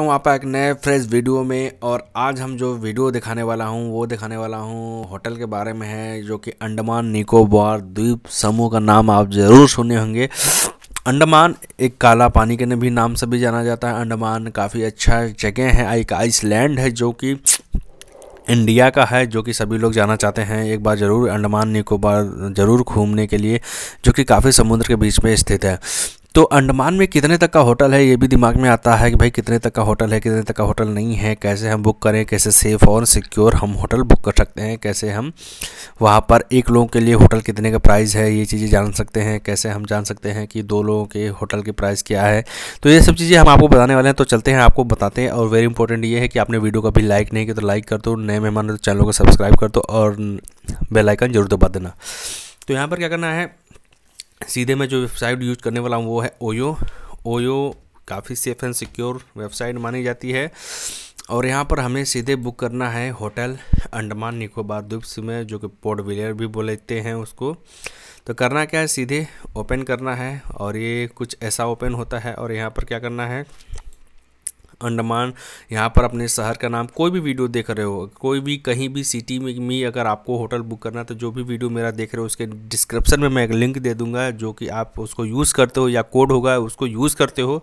हूँ आप एक नए फ्रेश वीडियो में और आज हम जो वीडियो दिखाने वाला हूँ, वो दिखाने वाला हूँ होटल के बारे में है, जो कि अंडमान निकोबार द्वीप समूह का नाम आप ज़रूर सुने होंगे। अंडमान, एक काला पानी के भी नाम से भी जाना जाता है। अंडमान काफ़ी अच्छा जगह है, एक आइसलैंड है जो कि इंडिया का है, जो कि सभी लोग जाना चाहते हैं। एक बार ज़रूर अंडमान निकोबार ज़रूर घूमने के लिए, जो कि काफ़ी समुद्र के बीच में स्थित है। तो अंडमान में कितने तक का होटल है? ये भी दिमाग में आता है कि भाई कितने तक का होटल है, कितने तक का होटल नहीं है, कैसे हम बुक करें, कैसे सेफ़ और सिक्योर हम होटल बुक कर सकते हैं, कैसे हम वहाँ पर एक लोगों के लिए होटल कितने का प्राइस है, ये चीज़ें जान सकते हैं, कैसे हम जान सकते हैं कि दो लोगों के होटल के प्राइस क्या है। तो ये सब चीज़ें हम आपको बताने वाले हैं तो चलते हैं, आपको बताते हैं और वेरी इंपॉर्टेंट ये है कि आपने वीडियो को भी लाइक नहीं किया तो लाइक कर दो, नए मेहमान तो चैनल को सब्सक्राइब कर दो और बेलाइकन ज़रूर दबा देना। तो यहाँ पर क्या करना है? सीधे मैं जो वेबसाइट यूज़ करने वाला हूँ, वो है ओयो। ओयो काफ़ी सेफ़ एंड सिक्योर वेबसाइट मानी जाती है। और यहाँ पर हमें सीधे बुक करना है होटल अंडमान निकोबार द्वीप में, जो कि पोर्ट विलियर भी बोलते हैं उसको। तो करना क्या है, सीधे ओपन करना है और ये कुछ ऐसा ओपन होता है और यहाँ पर क्या करना है अंडमान, यहाँ पर अपने शहर का नाम कोई भी वीडियो देख रहे हो, कोई भी कहीं भी सिटी में में अगर आपको होटल बुक करना तो जो भी वीडियो मेरा देख रहे हो, उसके डिस्क्रिप्शन में मैं एक लिंक दे दूँगा, जो कि आप उसको यूज़ करते हो या कोड होगा, उसको यूज़ करते हो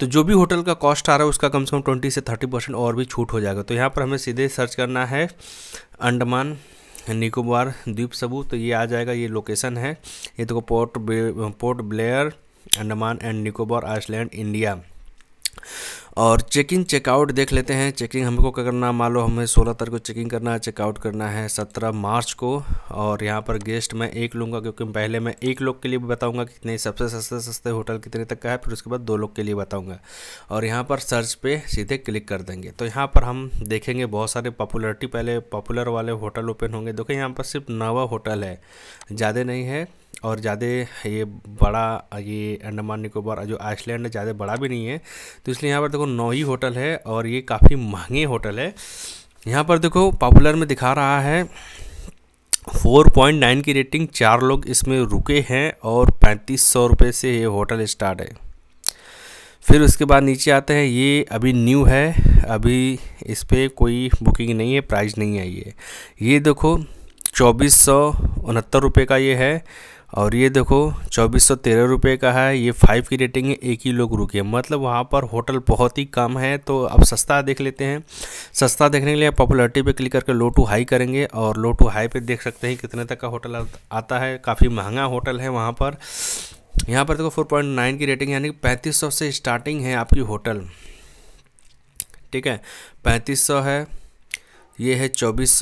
तो जो भी होटल का कॉस्ट आ रहा है, उसका कम से कम ट्वेंटी से थर्टी परसेंट और भी छूट हो जाएगा। तो यहाँ पर हमें सीधे सर्च करना है, अंडमान, निकोबार, द्वीप सबू तो ये आ जाएगा, ये लोकेशन है। ये देखो Port Port Blair Andaman and Nicobar island India और चेकिंग चेकआउट देख लेते हैं। चेकिंग हमको क्या करना मान लो हमें सोलह तारीख को चेकिंग करना है चेकआउट करना है सत्रह मार्च को। और यहाँ पर गेस्ट मैं एक लूँगा क्योंकि पहले मैं एक लोग के लिए बताऊँगा कितने सबसे सस्ते सस्ते होटल कितने तक का है। फिर उसके बाद दो लोग के लिए बताऊँगा। और यहाँ पर सर्च पे सीधे क्लिक कर देंगे। तो यहाँ पर हम देखेंगे बहुत सारे पॉपुलरिटी पहले पॉपुलर वाले होटल ओपन होंगे। देखो यहाँ पर सिर्फ़ नवा होटल है, ज़्यादा नहीं है। और ज़्यादा ये बड़ा, ये अंडमान निकोबार, जो आइसलैंड है, ज़्यादा बड़ा भी नहीं है। तो इसलिए यहाँ पर देखो नौ ही होटल है और ये काफ़ी महँगे होटल है। यहाँ पर देखो, पॉपुलर में दिखा रहा है 4.9 की रेटिंग, चार लोग इसमें रुके हैं और पैंतीस सौ रुपये से ये होटल स्टार्ट है। फिर उसके बाद नीचे आते हैं, ये अभी न्यू है, अभी इस पर कोई बुकिंग नहीं है, प्राइस नहीं आई है ये। देखो, चौबीस सौ उनहत्तर रुपये का ये है और ये देखो, चौबीस सौ तेरह रुपये का है, ये फाइव की रेटिंग है, एक ही लोग रुके मतलब वहाँ पर होटल बहुत ही कम है तो अब सस्ता देख लेते हैं। सस्ता देखने के लिए पॉपुलरिटी पे क्लिक करके लो टू हाई करेंगे और लो टू हाई पे देख सकते हैं कितने तक का होटल आता है। काफ़ी महँगा होटल है वहाँ पर। यहाँ पर देखो फोर पॉइंट नाइन की रेटिंग यानी कि पैंतीस सौ स्टार्टिंग है आपकी होटल ठीक है, पैंतीस सौ है, ये है चौबीस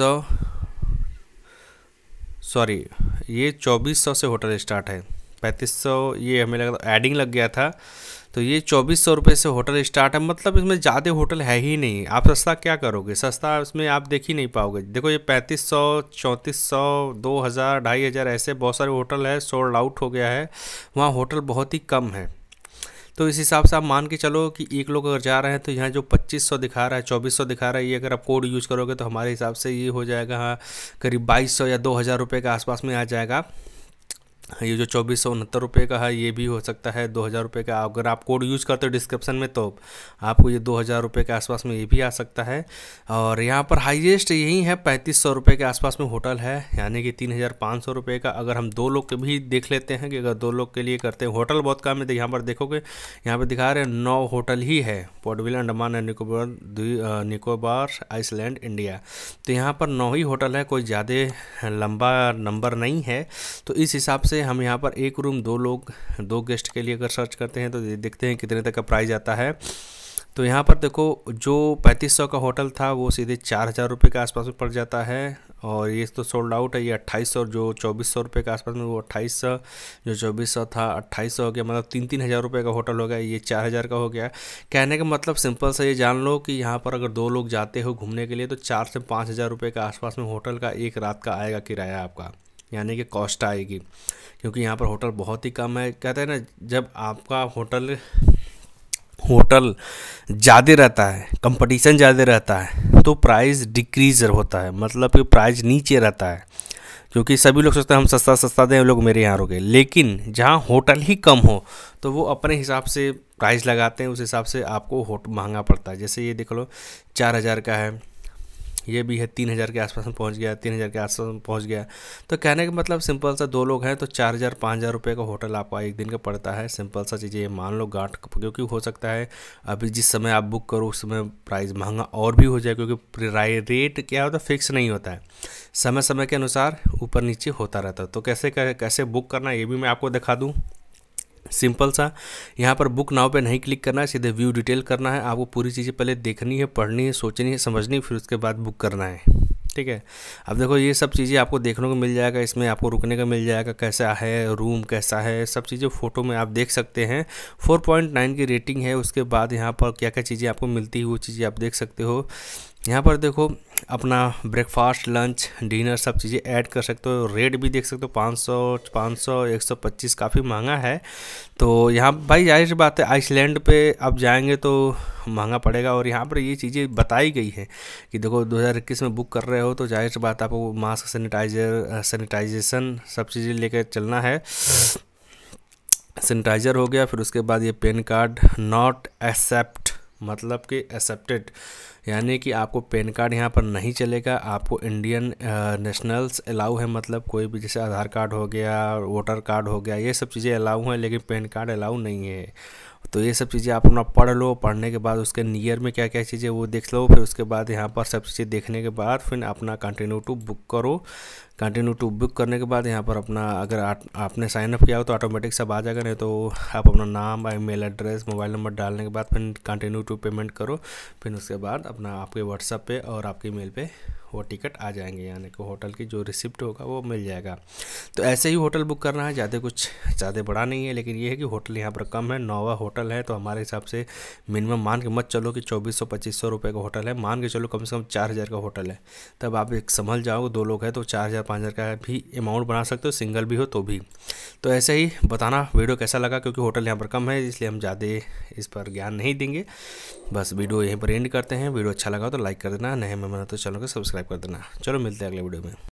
सॉरी ये चौबीस सौ से होटल स्टार्ट है। पैंतीस सौ, ये हमें लगा एडिंग लग गया था। तो ये चौबीस सौ रुपये से होटल स्टार्ट है मतलब इसमें ज़्यादा होटल है ही नहीं। आप सस्ता क्या करोगे? सस्ता इसमें आप देख ही नहीं पाओगे। देखो ये पैंतीस सौ, चौंतीस सौ, दो हज़ार, ढाई हज़ार, ऐसे बहुत सारे होटल है सोल्ड आउट हो गया है। वहाँ होटल बहुत ही कम है। तो इस हिसाब से आप मान के चलो कि एक लोग अगर जा रहे हैं तो यहाँ जो 2500 दिखा रहा है 2400 दिखा रहा है, ये अगर आप कोड यूज़ करोगे तो हमारे हिसाब से ये हो जाएगा हाँ करीब 2200 या 2000 रुपये के आसपास में आ जाएगा। ये जो चौबीस सौ उनहत्तर रुपये का है, ये भी हो सकता है दो हज़ार रुपये का। अगर आप कोड यूज़ करते हो डिस्क्रिप्शन में तो आपको ये दो हज़ार रुपये के आसपास में ये भी आ सकता है। और यहाँ पर हाईएस्ट यही है, पैंतीस सौ रुपये के आसपास में होटल है, यानी कि तीन हज़ार पाँच सौ रुपये का। अगर हम दो लोग के भी देख लेते हैं कि अगर दो लोग के लिए करते हैं होटल बहुत कम है तो यहाँ पर देखोगे, यहाँ पर दिखा रहे हैं नौ होटल ही है पोर्टविल Andaman and Nicobar Nicobar island India तो यहाँ पर नौ ही होटल है, कोई ज़्यादा लंबा नंबर नहीं है। तो इस हिसाब से से हम यहाँ पर एक रूम दो लोग, दो गेस्ट के लिए अगर सर्च करते हैं तो देखते हैं कितने तक का प्राइस आता है। तो यहाँ पर देखो, जो पैंतीस सौ का होटल था, वो सीधे चार हज़ार रुपये के आसपास में पड़ जाता है। और ये तो सोल्ड आउट है, ये अट्ठाईस सौ जो चौबीस सौ रुपये के आसपास में वो अट्ठाईस सौ, जो चौबीस सौ था, अट्ठाईस सौ हो गया मतलब तीन तीन हज़ार रुपये का होटल हो गया, ये चार हज़ार का हो गया। कहने का मतलब सिंपल सा ये जान लो कि यहाँ पर अगर दो लोग जाते हो घूमने के लिए तो चार से पाँच हज़ार रुपये के आसपास में होटल का एक रात का आएगा किराया आपका। यानी कि कॉस्ट आएगी। क्योंकि यहाँ पर होटल बहुत ही कम है। कहते हैं ना, जब आपका होटल होटल ज़्यादा रहता है कंपटीशन ज़्यादा रहता है तो प्राइस डिक्रीज होता है। मतलब कि प्राइस नीचे रहता है। क्योंकि सभी लोग सोचते हैं, हम सस्ता सस्ता दें लोग मेरे यहाँ रुके। लेकिन जहाँ होटल ही कम हो तो वो अपने हिसाब से प्राइस लगाते हैं। उस हिसाब से आपको होट महँगा पड़ता है। जैसे ये देख लो, चार हज़ार का है। ये भी है, तीन हज़ार के आसपास में पहुँच गया, तीन हज़ार के आसपास में पहुँच गया। तो कहने का मतलब सिंपल सा दो लोग हैं तो चार हज़ार, पाँच हज़ार रुपये का होटल आपका एक दिन का पड़ता है। सिंपल सा चीज़ें ये मान लो गांठ, क्योंकि हो सकता है अभी जिस समय आप बुक करो, उस समय प्राइस महँगा और भी हो जाए, क्योंकि रेट क्या होता है फिक्स नहीं होता है। समय समय के अनुसार ऊपर नीचे होता रहता है। तो कैसे कैसे बुक करना, ये भी मैं आपको दिखा दूँ। सिंपल सा। यहाँ पर बुक नाव पे नहीं क्लिक करना है, सीधे व्यू डिटेल करना है। आपको पूरी चीज़ें पहले देखनी है, पढ़नी है, सोचनी है, समझनी है, फिर उसके बाद बुक करना है। ठीक है? अब देखो, ये सब चीज़ें आपको देखने को मिल जाएगा, इसमें आपको रुकने का मिल जाएगा, कैसा है, रूम कैसा है, सब चीज़ें फ़ोटो में आप देख सकते हैं। 4.9 की रेटिंग है, उसके बाद यहाँ पर क्या क्या चीज़ें आपको मिलती है, वो चीज़ें आप देख सकते हो। यहाँ पर देखो, अपना ब्रेकफास्ट लंच डिनर सब चीज़ें ऐड कर सकते हो। रेट भी देख सकते हो 500 500 125 काफ़ी महँगा है। तो यहाँ, भाई, ज़ाहिर सी बात है आइसलैंड पे आप जाएँगे तो महँगा पड़ेगा और यहाँ पर ये चीज़ें बताई गई हैं कि देखो 2021 में बुक कर रहे हो तो ज़ाहिर सी बात आपको मास्क सैनिटाइज़र सैनिटाइजेशन सब चीज़ें लेकर चलना है। सैनिटाइज़र हो गया, फिर उसके बाद ये पेन कार्ड नॉट एक्सेप्ट मतलब कि एक्सेप्टेड यानी कि आपको पेन कार्ड यहाँ पर नहीं चलेगा, आपको इंडियन नेशनल्स अलाउ है मतलब कोई भी जैसे आधार कार्ड हो गया वोटर कार्ड हो गया, ये सब चीज़ें अलाउ हैं, लेकिन पेन कार्ड अलाउ नहीं है। तो ये सब चीज़ें आप अपना पढ़ लो पढ़ने के बाद उसके नियर में क्या क्या चीज़ें वो देख लो फिर उसके बाद यहाँ पर सब चीज़ें देखने के बाद फिर अपना कंटिन्यू टू बुक करो। कंटिन्यू टू बुक करने के बाद यहाँ पर अपना अगर आ, आपने साइन अप किया हो तो ऑटोमेटिक सब आ जाएगा नहीं तो आप अपना नाम ईमेल एड्रेस मोबाइल नंबर डालने के बाद फिर कंटिन्यू टू पेमेंट करो। फिर उसके बाद अपना आपके व्हाट्सअप पे और आपके ईमेल पे वो टिकट आ जाएँगे, यानी कि होटल की जो रिसिप्ट होगा वो मिल जाएगा। तो ऐसे ही होटल बुक करना है, ज़्यादा कुछ, ज़्यादा बड़ा नहीं है, लेकिन ये है कि होटल यहाँ पर कम है, नौवा होटल है तो हमारे हिसाब से मिनिमम मान के मत चलो कि चौबीस सौ, पच्चीस सौ रुपये का होटल है, मान के चलो कम से कम चार हज़ार का होटल है। तब आप एक संभल जाओ, दो लोग हैं तो चार हज़ार, पाँच हज़ार का भी अमाउंट बना सकते हो, सिंगल भी हो तो भी। तो ऐसे ही बताना वीडियो कैसा लगा, क्योंकि होटल यहाँ पर कम है, इसलिए हम ज़्यादा इस पर ज्ञान नहीं देंगे। बस वीडियो यहीं पर एंड करते हैं, वीडियो अच्छा लगा तो लाइक कर देना, नए मेहमान तो चैनल को सब्सक्राइब कर देना चलो मिलते हैं अगले वीडियो में।